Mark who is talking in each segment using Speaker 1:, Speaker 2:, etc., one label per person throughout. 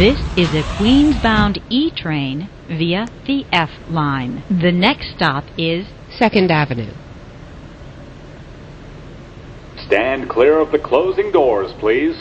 Speaker 1: This is a Queens-bound E train via the F line. The next stop is
Speaker 2: Second Avenue.
Speaker 3: Stand clear of the closing doors, please.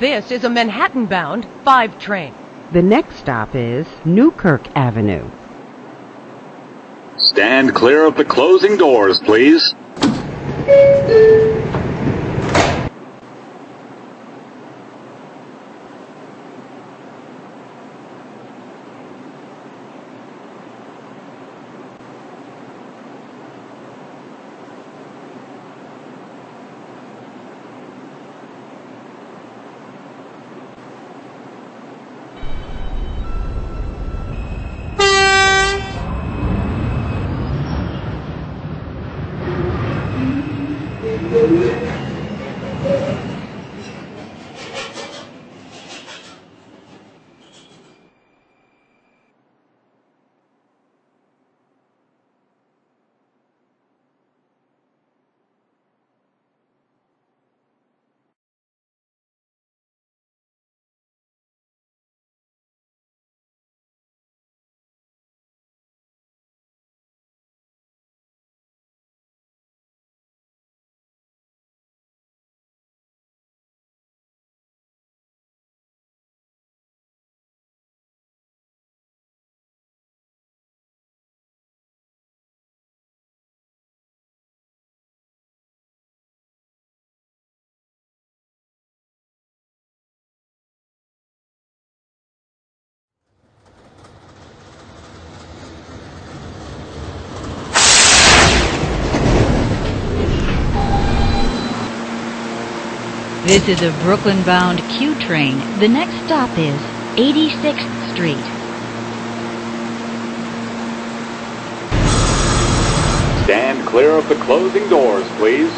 Speaker 4: This is a Manhattan-bound 5 train.
Speaker 2: The next stop is Newkirk Avenue.
Speaker 3: Stand clear of the closing doors, please.
Speaker 1: This is a Brooklyn bound Q train. The next stop is 86th Street.
Speaker 3: Stand clear of the closing doors, please.